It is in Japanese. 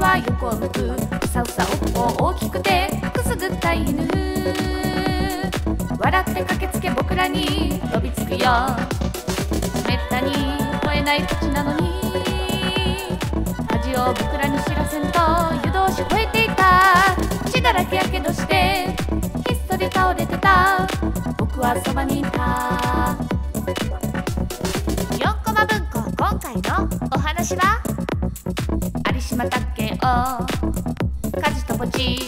は横を向く。さうさおっぽ大きくてくすぐったい犬。笑って駆けつけ僕らに飛びつくよ。めったに吠えない口なのに。恥を僕らに知らせんと湯通し吠えていた。血だらけやけどしてひっそり倒れてた。僕はそばにいた。4コマ文庫今回のお話は？島竹をカジと墓地